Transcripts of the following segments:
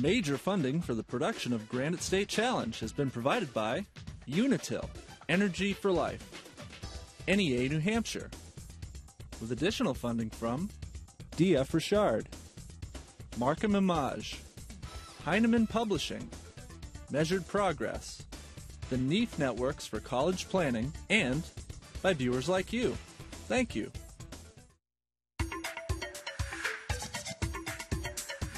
Major funding for the production of Granite State Challenge has been provided by Unitil, Energy for Life, NEA New Hampshire, with additional funding from D.F. Richard, Markham Image, Heinemann Publishing, Measured Progress, the NEEF Networks for College Planning, and by viewers like you. Thank you.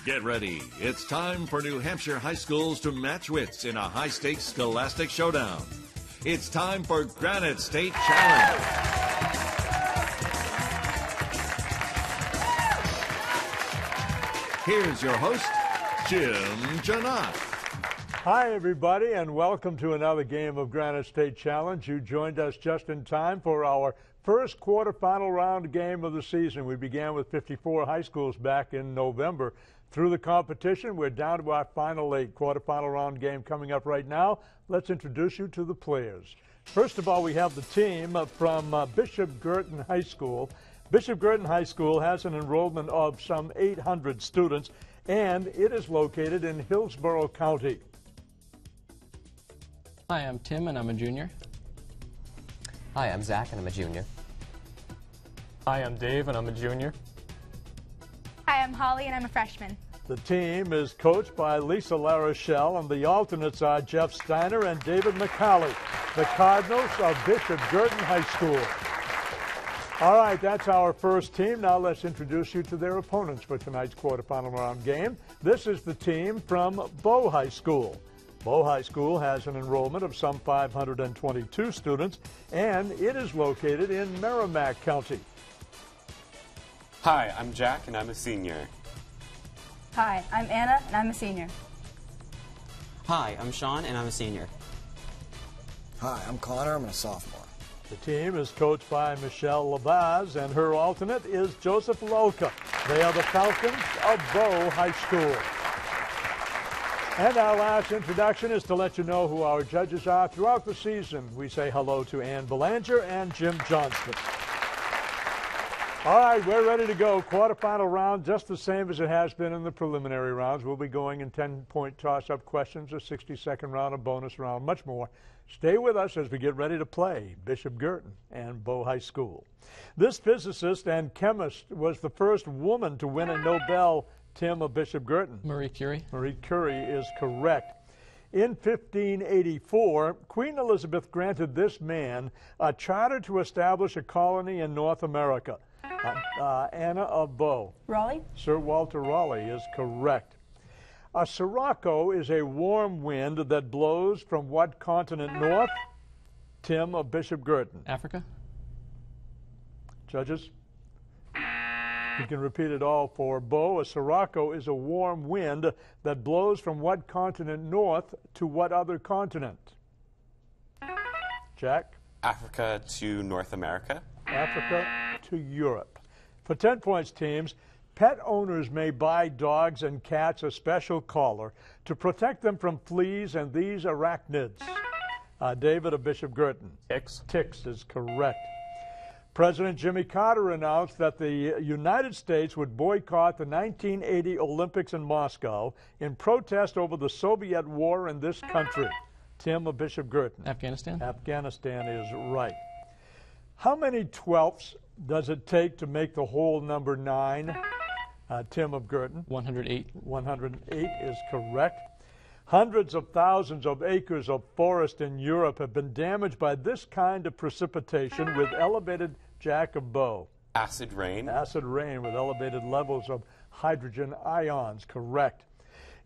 Get ready. It's time for New Hampshire high schools to match wits in a high stakes scholastic showdown. It's time for Granite State Challenge. Here's your host, Jim Janot. Hi, everybody, and welcome to another game of Granite State Challenge. You joined us just in time for our first quarterfinal round game of the season. We began with 54 high schools back in November. Through the competition, we're down to our final eight quarterfinal round game coming up right now. Let's introduce you to the players. First of all, we have the team from uh, Bishop Guertin High School. Bishop Guertin High School has an enrollment of some 800 students, and it is located in Hillsborough County. Hi, I'm Tim, and I'm a junior. Hi, I'm Zach, and I'm a junior. Hi, I'm Dave, and I'm a junior. Hi, I'm Holly, and I'm a freshman. The team is coached by Lisa LaRochelle, and the alternates are Jeff Steiner and David McCauley, the Cardinals of Bishop Guertin High School. All right, that's our first team. Now let's introduce you to their opponents for tonight's quarterfinal round game. This is the team from Bow High School. Bow High School has an enrollment of some 522 students, and it is located in Merrimack County. Hi, I'm Jack, and I'm a senior. Hi, I'm Anna, and I'm a senior. Hi, I'm Sean, and I'm a senior. Hi, I'm Connor. I'm a sophomore. The team is coached by Michelle Lavaz, and her alternate is Joseph Lolka. They are the Falcons of Bow High School. And our last introduction is to let you know who our judges are throughout the season. We say hello to Ann Belanger and Jim Johnston. All right, we're ready to go. Quarterfinal round, just the same as it has been in the preliminary rounds. We'll be going in 10-point toss-up questions, a 60-second round, a bonus round, much more. Stay with us as we get ready to play Bishop Guertin and Bow High School. This physicist and chemist was the first woman to win a Nobel Tim of Bishop Guertin. Marie Curie. Marie Curie is correct. In 1584, Queen Elizabeth granted this man a charter to establish a colony in North America. Uh, uh, Anna of Bow. Raleigh? Sir Walter Raleigh is correct. A sirocco is a warm wind that blows from what continent north? Tim of Bishop Guertin. Africa. Judges? You can repeat it all for Bow. A sirocco is a warm wind that blows from what continent north to what other continent? Jack? Africa to North America. Africa to Europe. For 10 points teams, pet owners may buy dogs and cats a special collar to protect them from fleas and these arachnids. Uh, David of Bishop Guertin. Ticks. Ticks is correct. President Jimmy Carter announced that the United States would boycott the 1980 Olympics in Moscow in protest over the Soviet war in this country. Tim of Bishop Guertin. Afghanistan. Afghanistan is right. How many twelfths does it take to make the whole number nine? Uh, Tim of Guertin. 108. 108 is correct. Hundreds of thousands of acres of forest in Europe have been damaged by this kind of precipitation with elevated Jack of Bow. Acid rain. Acid rain with elevated levels of hydrogen ions, correct.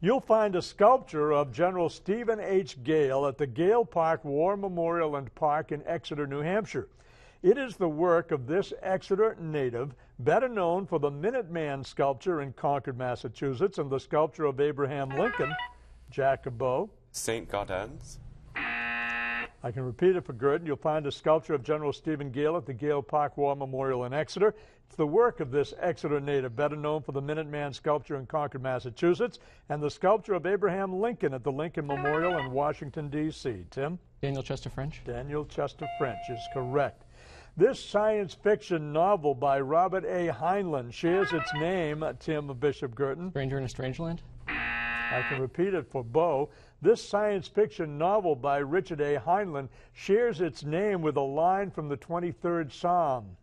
You'll find a sculpture of General Stephen H. Gale at the Gale Park War Memorial and Park in Exeter, New Hampshire. It is the work of this Exeter native, better known for the Minuteman sculpture in Concord, Massachusetts, and the sculpture of Abraham Lincoln, Jack of Bow. St. Gaudens. I can repeat it for Guertin. You'll find a sculpture of General Stephen Gale at the Gale Park War Memorial in Exeter. It's the work of this Exeter native, better known for the Minuteman sculpture in Concord, Massachusetts, and the sculpture of Abraham Lincoln at the Lincoln Memorial in Washington, D.C. Tim? Daniel Chester French. Daniel Chester French is correct. This science fiction novel by Robert A. Heinlein shares its name, Tim Bishop Guertin. Stranger in a Strange Land. I can repeat it for Bow. This science fiction novel by Richard A. Heinlein shares its name with a line from the 23rd Psalm.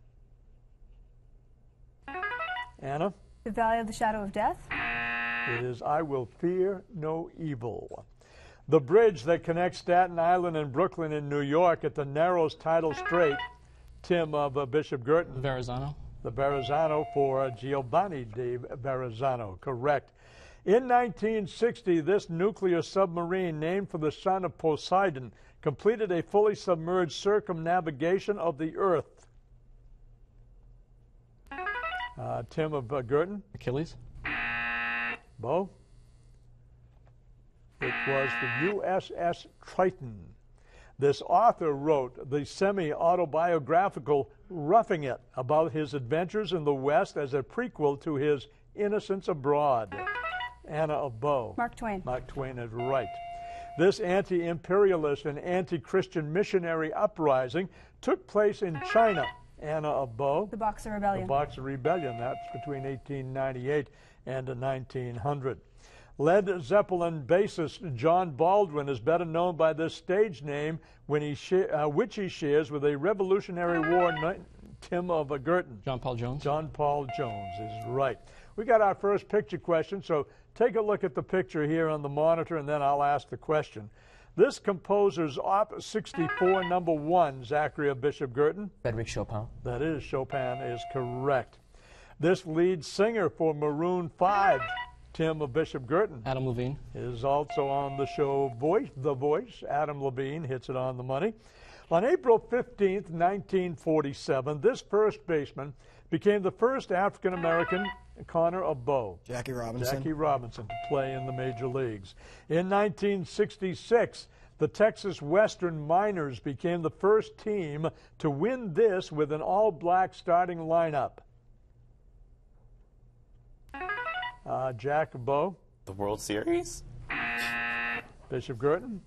Anna? The Valley of the Shadow of Death. It is I will fear no evil. The bridge that connects Staten Island and Brooklyn in New York at the Narrows Tidal Strait, Tim of uh, Bishop Guertin. Verrazano. The Verrazano for Giovanni de Verrazano, correct. In 1960, this nuclear submarine, named for the son of Poseidon, completed a fully submerged circumnavigation of the Earth. Uh, Tim of uh, Guertin. Achilles. Bow? It was the USS Triton. This author wrote the semi autobiographical Roughing It about his adventures in the West as a prequel to his Innocents Abroad. Anna of Bow. Mark Twain. Mark Twain is right. This anti imperialist and anti Christian missionary uprising took place in China. Anna of Bow. The Boxer Rebellion. The Boxer Rebellion. That's between 1898 and 1900. Led Zeppelin bassist John Baldwin is better known by this stage name when he uh, which he shares with a Revolutionary War Tim of a Guertin. John Paul Jones. John Paul Jones is right. We got our first picture question, so take a look at the picture here on the monitor, and then I'll ask the question. This composer's Op 64, number one, Zachariah Bishop Guertin. Frederic Chopin. That is, Chopin is correct. This lead singer for Maroon 5, Tim of Bishop Guertin. Adam Levine. Is also on the show Voice, The Voice. Adam Levine hits it on the money. On April 15th, 1947, this first baseman became the first African American Connor of Bow. Jackie Robinson. Jackie Robinson to play in the major leagues. In 1966, the Texas Western Miners became the first team to win this with an all black starting lineup. Uh, Jack Bow. The World Series? Bishop Guertin.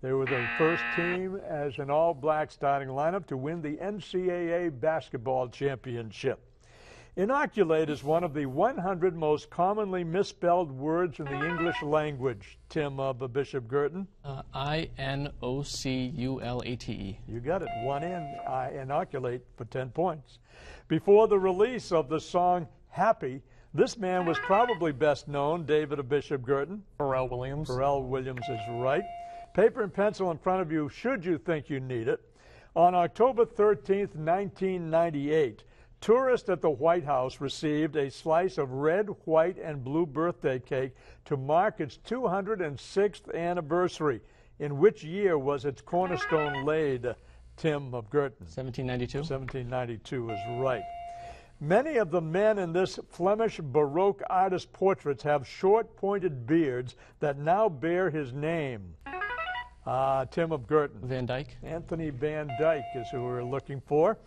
They were the first team as an all black starting lineup to win the NCAA basketball championship. Inoculate is one of the 100 most commonly misspelled words in the English language. Tim of uh, Bishop Guertin. Uh, I N O C U L A T E. You got it. One in. I inoculate for 10 points. Before the release of the song Happy, this man was probably best known, David of Bishop Guertin. Pharrell Williams. Pharrell Williams is right. Paper and pencil in front of you, should you think you need it. On October 13th, 1998, tourists at the White House received a slice of red, white, and blue birthday cake to mark its 206th anniversary. In which year was its cornerstone laid? Tim of Guertin. 1792. 1792 is right. Many of the men in this Flemish Baroque artist portraits have short pointed beards that now bear his name. Uh, Tim of Guertin. Van Dyke. Anthony Van Dyke is who we're looking for.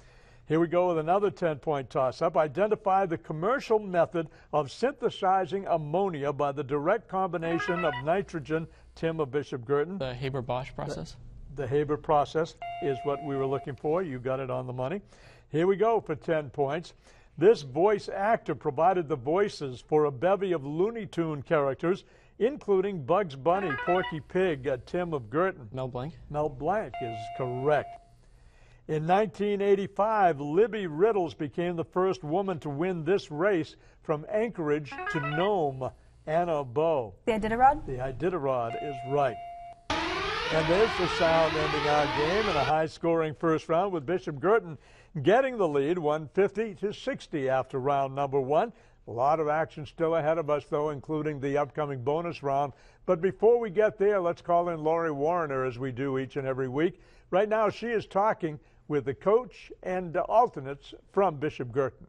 Here we go with another 10 point toss up. Identify the commercial method of synthesizing ammonia by the direct combination of nitrogen. Tim of Bishop Guertin. The Haber Bosch process. The, the Haber process is what we were looking for. You got it on the money. Here we go for 10 points. This voice actor provided the voices for a bevy of Looney Tune characters including Bugs Bunny, Porky Pig, uh, Tim of Guertin. Mel Blanc. Mel Blanc is correct. In 1985, Libby Riddles became the first woman to win this race from Anchorage to Nome. Anna Bow. The Iditarod? The Iditarod is right. And there's the sound ending our game in a high scoring first round with Bishop Guertin getting the lead 150 to 60 after round number one. A lot of action still ahead of us, though, including the upcoming bonus round. But before we get there, let's call in Lori Warner as we do each and every week. Right now, she is talking with the coach and the alternates from Bishop Guertin.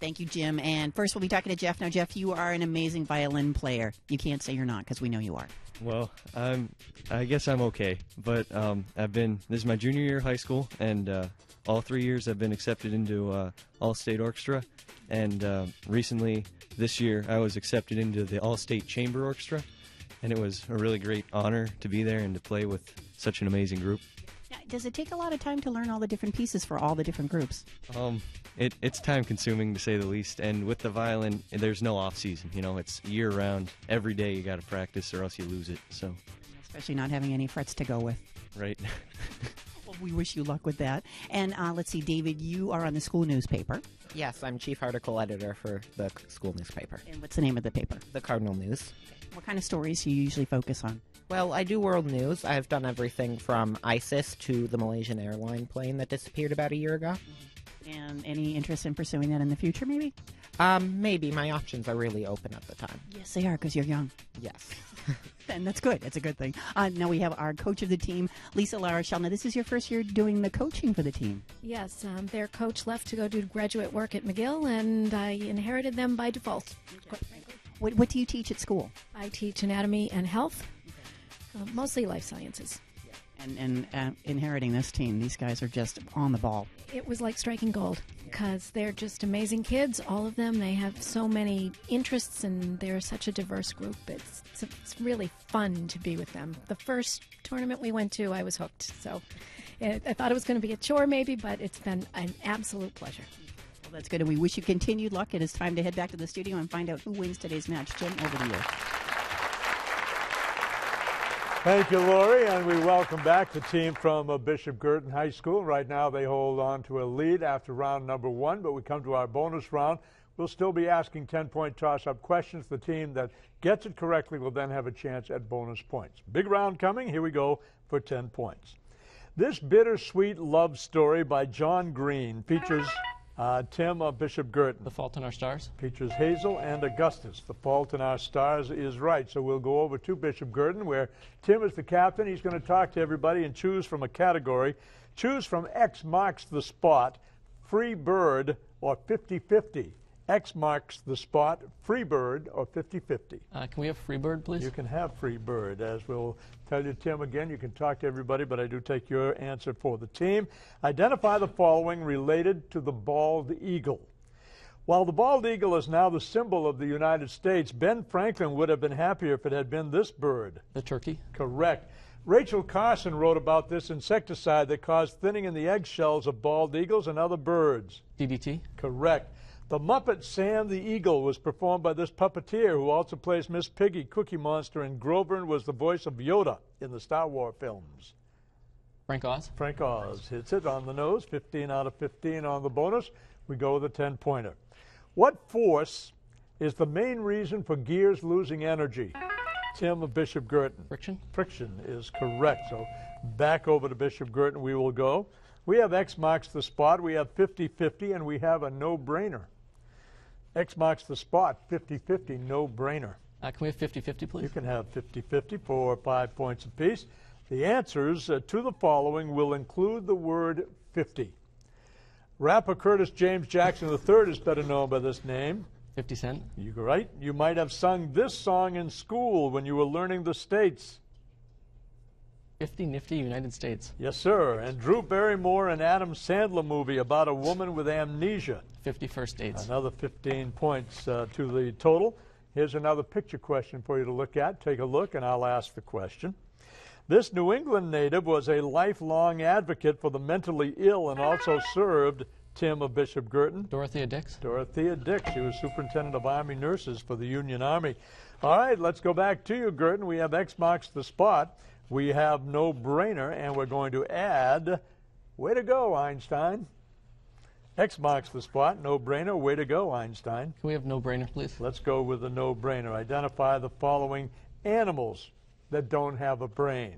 Thank you, Jim. And first, we'll be talking to Jeff. Now, Jeff, you are an amazing violin player. You can't say you're not because we know you are. Well, I'm. I guess I'm okay. But um, I've been. This is my junior year of high school, and uh, all three years I've been accepted into uh, All State Orchestra, and uh, recently this year I was accepted into the All State Chamber Orchestra, and it was a really great honor to be there and to play with such an amazing group. Does it take a lot of time to learn all the different pieces for all the different groups? Um, it, it's time consuming to say the least. And with the violin, there's no off season. You know, it's year round. Every day you got to practice, or else you lose it. So, Especially not having any frets to go with. right. We wish you luck with that. And uh, let's see, David, you are on the school newspaper. Yes, I'm chief article editor for the school newspaper. And what's the name of the paper? The Cardinal News. What kind of stories do you usually focus on? Well, I do world news. I've done everything from ISIS to the Malaysian airline plane that disappeared about a year ago. And any interest in pursuing that in the future, maybe? Um, maybe. My options are really open at the time. Yes, they are, because you're young. Yes. and that's good. That's a good thing. Uh, now we have our coach of the team, Lisa LaRochelle. Now, this is your first year doing the coaching for the team. Yes, um, their coach left to go do graduate work at McGill, and I inherited them by default. Quite frankly. What, what do you teach at school? I teach anatomy and health, uh, mostly life sciences. And, and uh, inheriting this team, these guys are just on the ball. It was like striking gold because they're just amazing kids, all of them. They have so many interests and they're such a diverse group. It's, it's, it's really fun to be with them. The first tournament we went to, I was hooked. So it, I thought it was going to be a chore maybe, but it's been an absolute pleasure. Well, that's good, and we wish you continued luck. And It is time to head back to the studio and find out who wins today's match. Jim, over to you. Thank you, Lori, and we welcome back the team from uh, Bishop Guertin High School. Right now, they hold on to a lead after round number one, but we come to our bonus round. We'll still be asking 10 point toss up questions. The team that gets it correctly will then have a chance at bonus points. Big round coming. Here we go for 10 points. This bittersweet love story by John Green features uh, Tim of Bishop Guertin. The Fault in Our Stars. Features Hazel and Augustus. The Fault in Our Stars is right. So we'll go over to Bishop Guertin, where Tim is the captain. He's going to talk to everybody and choose from a category. Choose from X marks the spot, free bird, or 50 50. X marks the spot, Freebird or 50 50. Uh, can we have Freebird, please? You can have Freebird. As we'll tell you, Tim, again, you can talk to everybody, but I do take your answer for the team. Identify the following related to the bald eagle. While the bald eagle is now the symbol of the United States, Ben Franklin would have been happier if it had been this bird. The turkey. Correct. Rachel Carson wrote about this insecticide that caused thinning in the eggshells of bald eagles and other birds. DDT. Correct. The Muppet Sam the Eagle was performed by this puppeteer who also plays Miss Piggy, Cookie Monster, and Grover and was the voice of Yoda in the Star Wars films. Frank Oz. Frank Oz hits it on the nose, 15 out of 15 on the bonus. We go with a 10 pointer. What force is the main reason for gears losing energy? Tim of Bishop Guertin. Friction. Friction is correct. So back over to Bishop Guertin we will go. We have X marks the spot. We have 50 50, and we have a no brainer. X marks the spot, 50 50, no brainer. Uh, can we have 50 50, please? You can have 50 50 for five points apiece. The answers uh, to the following will include the word 50. Rapper Curtis James Jackson III is better known by this name. 50 Cent. You're right. You might have sung this song in school when you were learning the states. 50 Nifty United States. Yes, sir. And Drew Barrymore, an Adam Sandler movie about a woman with amnesia. 50 First Dates. Another 15 points uh, to the total. Here's another picture question for you to look at. Take a look, and I'll ask the question. This New England native was a lifelong advocate for the mentally ill and also served Tim of Bishop Guertin. Dorothea Dix. Dorothea Dix. She was superintendent of Army nurses for the Union Army. All right, let's go back to you, Guertin. We have X marks the spot. We have no brainer, and we're going to add, way to go, Einstein. X marks the spot, no brainer, way to go, Einstein. Can we have no brainer, please? Let's go with the no brainer. Identify the following animals that don't have a brain.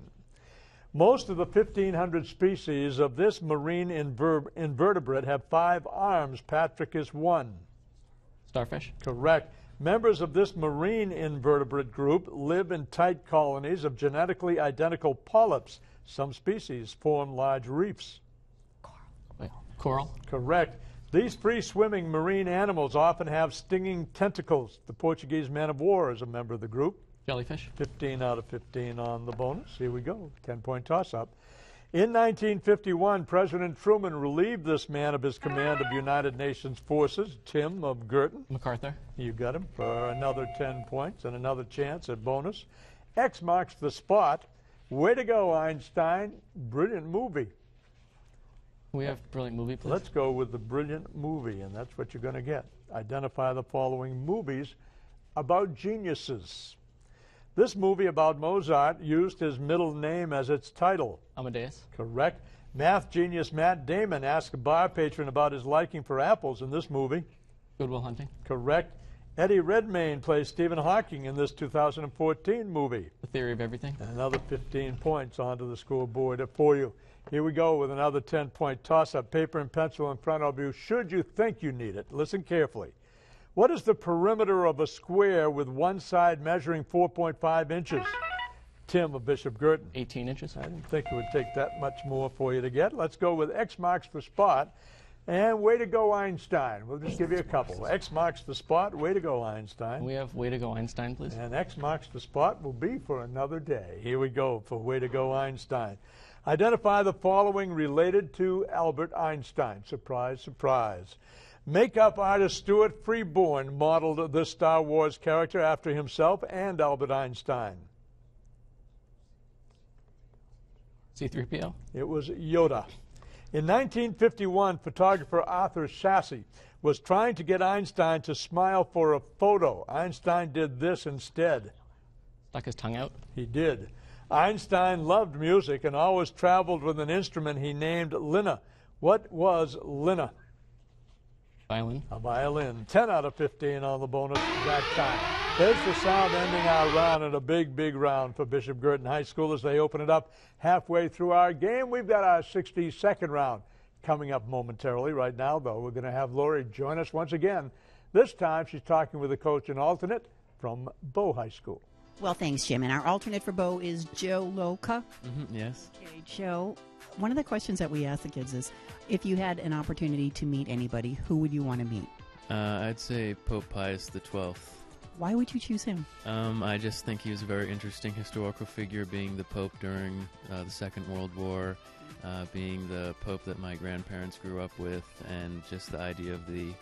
Most of the 1,500 species of this marine inver- invertebrate have five arms. Patrick is one. Starfish. Correct. Members of this marine invertebrate group live in tight colonies of genetically identical polyps. Some species form large reefs. Wait, coral. Correct. These free swimming marine animals often have stinging tentacles. The Portuguese man of war is a member of the group. Jellyfish. 15 out of 15 on the bonus. Here we go. 10 point toss up. In 1951, President Truman relieved this man of his command of United Nations forces, Tim of Guertin. MacArthur. You got him for another 10 points and another chance at bonus. X marks the spot. Way to go, Einstein. Brilliant movie. We have brilliant movie, please. Let's go with the brilliant movie, and that's what you're going to get. Identify the following movies about geniuses. This movie about Mozart used his middle name as its title. Amadeus. Correct. Math genius Matt Damon asked a bar patron about his liking for apples in this movie. Good Will Hunting. Correct. Eddie Redmayne plays Stephen Hawking in this 2014 movie. The Theory of Everything. Another 15 points onto the scoreboard for you. Here we go with another 10 point toss up. Paper and pencil in front of you, should you think you need it. Listen carefully. What is the perimeter of a square with one side measuring 4.5 inches? Tim of Bishop Guertin. 18 inches. I didn't think it would take that much more for you to get. Let's go with X marks the spot. And way to go, Einstein. We'll just give you a couple. X marks the spot. Way to go, Einstein. We have Way to Go Einstein, please. And X marks the spot will be for another day. Here we go for Way to Go, Einstein. Identify the following related to Albert Einstein. Surprise, surprise. Makeup artist Stuart Freeborn modeled this Star Wars character after himself and Albert Einstein. C3PO. It was Yoda. In 1951, photographer Arthur Sasse was trying to get Einstein to smile for a photo. Einstein did this instead. Stuck his tongue out? He did. Einstein loved music and always traveled with an instrument he named Lina. What was Lina? Violin. A violin. 10 out of 15 on the bonus that time. There's the sound ending our round and a big, big round for Bishop Guertin High School as they open it up halfway through our game. We've got our 62nd round coming up momentarily. Right now, though, we're going to have Lori join us once again. This time, she's talking with a coach and alternate from Bow High School. Well, thanks, Jim. And our alternate for Bow is Joe Loca. Mm-hmm, yes. Okay, Joe. One of the questions that we ask the kids is, if you had an opportunity to meet anybody, who would you want to meet? Uh, I'd say Pope Pius the Twelfth. Why would you choose him? Um, I just think he was a very interesting historical figure, being the Pope during uh, the Second World War, uh, being the Pope that my grandparents grew up with, and just the idea of the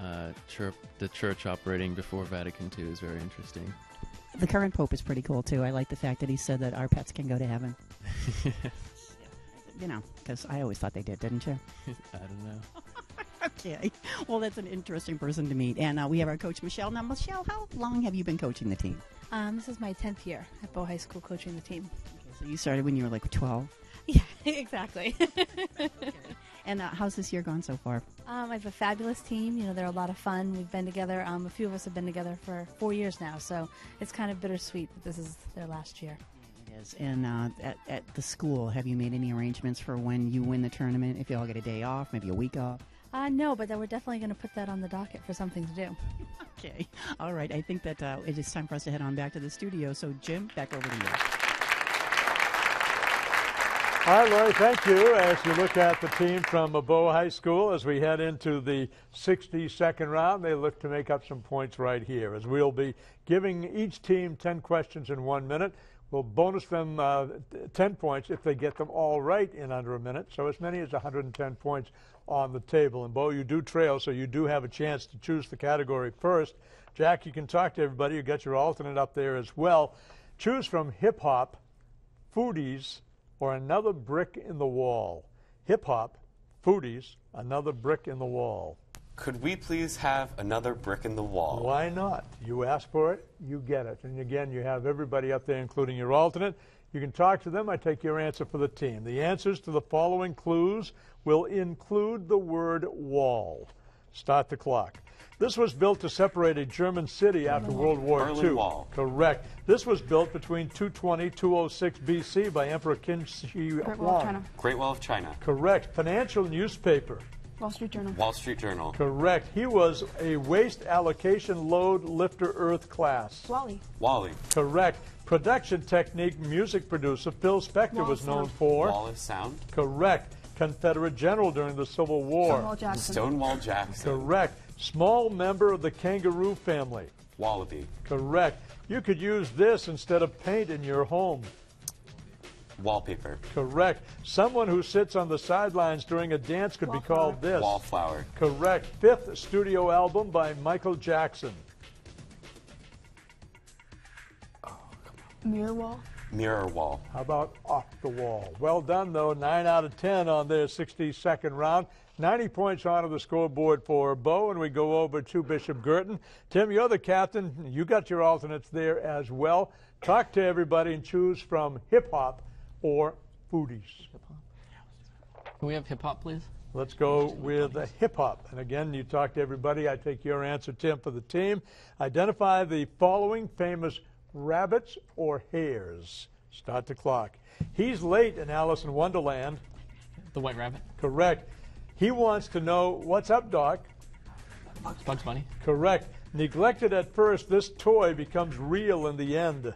uh, church, the church operating before Vatican II is very interesting. The current Pope is pretty cool too. I like the fact that he said that our pets can go to heaven. you know, because I always thought they did, didn't you? I don't know. okay. Well, that's an interesting person to meet. And uh, we have our coach, Michelle. Now, Michelle, how long have you been coaching the team? Um, this is my 10th year at Bow High School coaching the team. So you started when you were like 12? Yeah, exactly. And uh, how's this year gone so far? Um, I have a fabulous team. You know, they're a lot of fun. We've been together. Um, a few of us have been together for four years now, so it's kind of bittersweet that this is their last year. It is. And uh, at, at the school, have you made any arrangements for when you win the tournament? If you all get a day off, maybe a week off? Uh, no, but then we're definitely going to put that on the docket for something to do. Okay. All right. I think that uh, it is time for us to head on back to the studio. So, Jim, back over to you. All right, Lori, thank you. As you look at the team from Bow High School as we head into the 62nd round, they look to make up some points right here as we'll be giving each team 10 questions in one minute. We'll bonus them uh, 10 points if they get them all right in under a minute, so as many as 110 points on the table. And Bow, you do trail, so you do have a chance to choose the category first. Jack, you can talk to everybody. You got your alternate up there as well. Choose from hip hop, foodies, or another brick in the wall. Hip hop, foodies, another brick in the wall. Could we please have another brick in the wall? Why not? You ask for it, you get it. And again, you have everybody up there, including your alternate. You can talk to them. I take your answer for the team. The answers to the following clues will include the word wall. Start the clock. This was built to separate a German city after World War Berlin II. Wall. Correct. This was built between 220 206 BC by Emperor Qin Shi Great Wall of Huang. China. Great Wall of China. Correct. Financial newspaper. Wall Street Journal. Wall Street Journal. Correct. He was a waste allocation load lifter earth class. Wally. Wally. Correct. Production technique music producer Phil Spector Wall was known Sound. for. Wall of Sound. Correct. Confederate general during the Civil War. Stonewall Jackson. Stonewall Jackson. Correct. Small member of the kangaroo family. Wallaby. Correct. You could use this instead of paint in your home. Wallpaper. Correct. Someone who sits on the sidelines during a dance could be called this. Wallflower. Correct. Fifth studio album by Michael Jackson. Mirror wall. Mirror wall. How about off the wall? Well done, though. 9 out of 10 on their 62nd round. 90 points onto the scoreboard for Bow, and we go over to Bishop Guertin. Tim, you're the captain. You got your alternates there as well. Talk to everybody and choose from hip hop or foodies. Can we have hip hop, please? Let's go with the hip hop. And again, you talk to everybody. I take your answer, Tim, for the team. Identify the following famous rabbits or hares. Start the clock. He's late in Alice in Wonderland. The White Rabbit. Correct. He wants to know what's up, Doc. Bugs Bunny. Correct. Neglected at first, this toy becomes real in the end.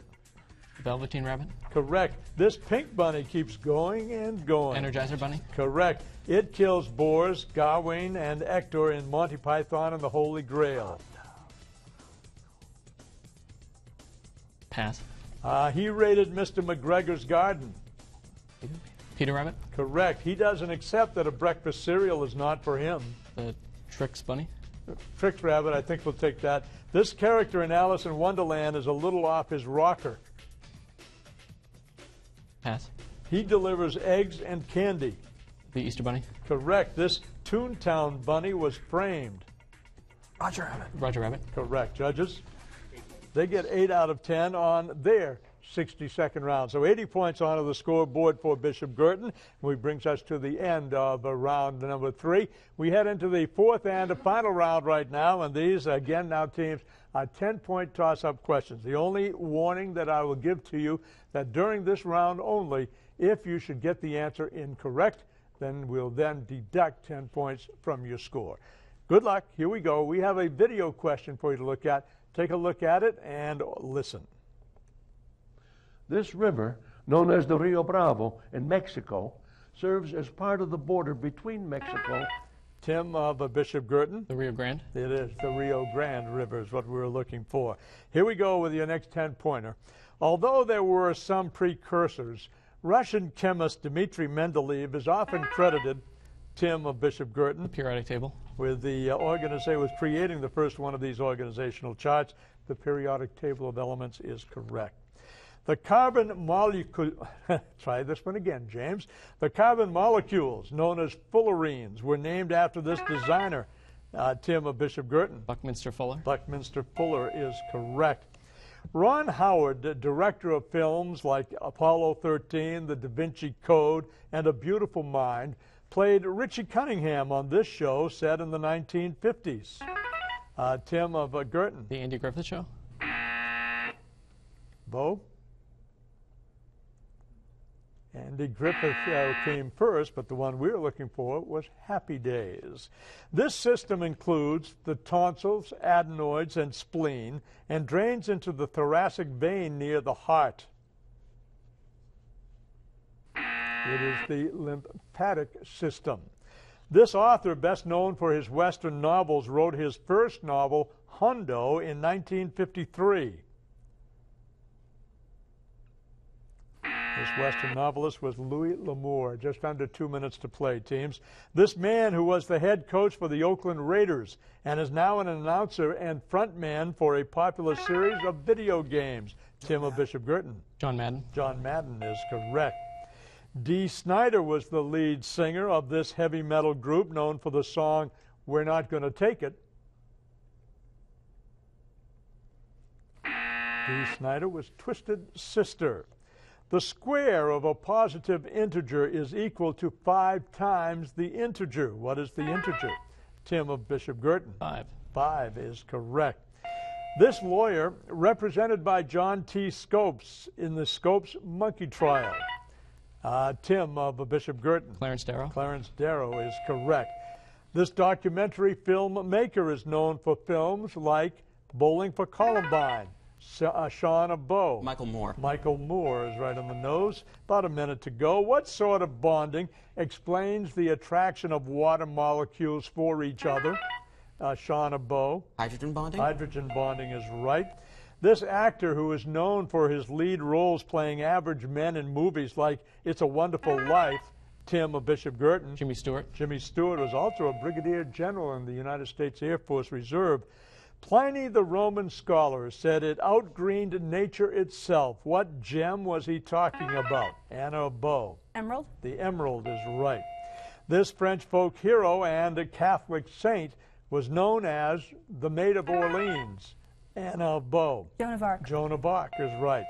Velveteen Rabbit. Correct. This pink bunny keeps going and going. Energizer Bunny. Correct. It kills Bors, Gawain, and Ector in Monty Python and the Holy Grail. Pass. Uh, he raided Mr. McGregor's garden. Peter Rabbit. Correct. He doesn't accept that a breakfast cereal is not for him. The Trix Bunny. Trix Rabbit, I think we'll take that. This character in Alice in Wonderland is a little off his rocker. Pass. He delivers eggs and candy. The Easter Bunny. Correct. This Toontown bunny was framed. Roger Rabbit. Roger Rabbit. Correct. Judges, they get 8 out of 10 on their 62nd round. So 80 points onto the scoreboard for Bishop Guertin, which brings us to the end of round number three. We head into the fourth and final round right now, and these, again, now teams are 10-point toss-up questions. The only warning that I will give to you that during this round only, if you should get the answer incorrect, then we'll then deduct 10 points from your score. Good luck. Here we go. We have a video question for you to look at. Take a look at it and listen. This river, known as the Rio Bravo in Mexico, serves as part of the border between Mexico. Tim of uh, Bishop Guertin. The Rio Grande. It is. The Rio Grande River is what we were looking for. Here we go with your next 10 pointer. Although there were some precursors, Russian chemist Dmitry Mendeleev is often credited, Tim of Bishop The periodic table. with the uh, organization was creating the first one of these organizational charts. The periodic table of elements is correct. The carbon molecule, try this one again, James. The carbon molecules, known as fullerenes, were named after this designer, uh, Tim of Bishop Guertin. Buckminster Fuller. Buckminster Fuller is correct. Ron Howard, director of films like Apollo 13, The Da Vinci Code, and A Beautiful Mind, played Richie Cunningham on this show set in the 1950s. Uh, Tim of uh, Guertin. The Andy Griffith Show. Bo? Andy Griffith uh, came first, but the one we were looking for was Happy Days. This system includes the tonsils, adenoids, and spleen and drains into the thoracic vein near the heart. It is the lymphatic system. This author, best known for his Western novels, wrote his first novel, Hondo, in 1953. This Western novelist was Louis L'Amour. Just under two minutes to play, teams. This man, who was the head coach for the Oakland Raiders and is now an announcer and frontman for a popular series of video games, Tim of Bishop Guertin. John Madden. John Madden is correct. Dee Snider was the lead singer of this heavy metal group known for the song We're Not Gonna Take It. Dee Snider was Twisted Sister. The square of a positive integer is equal to five times the integer. What is the integer? Tim of Bishop Guertin. Five. Five is correct. This lawyer, represented by John T. Scopes in the Scopes monkey trial. Uh, Tim of Bishop Guertin. Clarence Darrow. Clarence Darrow is correct. This documentary filmmaker is known for films like Bowling for Columbine, Sa- uh, Sean of Bow. Michael Moore. Michael Moore is right on the nose. About a minute to go. What sort of bonding explains the attraction of water molecules for each other? Uh, Sean of Bow. Hydrogen bonding? Hydrogen bonding is right. This actor, who is known for his lead roles playing average men in movies like It's a Wonderful Life, Tim of Bishop Guertin. Jimmy Stewart. Jimmy Stewart was also a brigadier general in the United States Air Force Reserve. Pliny the Roman scholar said it outgreened nature itself. What gem was he talking about? Anna Bow. Emerald? The emerald is right. This French folk hero and a Catholic saint was known as the Maid of Orleans, Anna of Bow. Joan of Arc. Joan of Arc is right.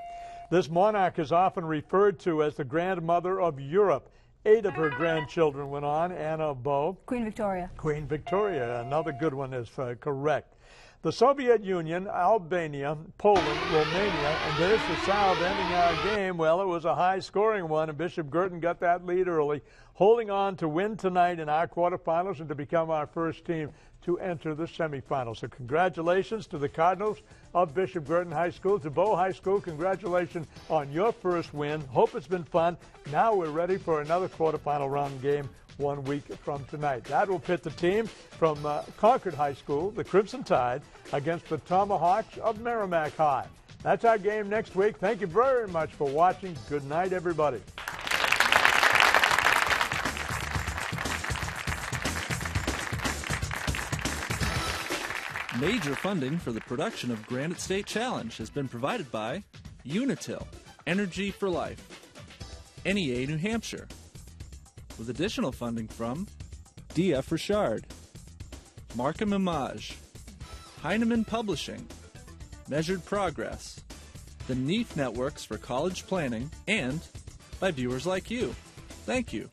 This monarch is often referred to as the grandmother of Europe. Eight of her grandchildren went on, Anna of Bow. Queen Victoria. Queen Victoria, another good one is uh, correct. The Soviet Union, Albania, Poland, Romania, and there's the South ending our game. Well, it was a high scoring one, and Bishop Guertin got that lead early, holding on to win tonight in our quarterfinals and to become our first team to enter the semifinals. So, congratulations to the Cardinals of Bishop Guertin High School. To Bow High School, congratulations on your first win. Hope it's been fun. Now we're ready for another quarterfinal round game one week from tonight. That will pit the team from uh, Concord High School, the Crimson Tide, against the Tomahawks of Merrimack High. That's our game next week. Thank you very much for watching. Good night, everybody. Major funding for the production of Granite State Challenge has been provided by Unitil, Energy for Life, NEA New Hampshire, with additional funding from DF Richard, Markham Image, Heinemann Publishing, Measured Progress, the NEAF Networks for College Planning, and by viewers like you. Thank you.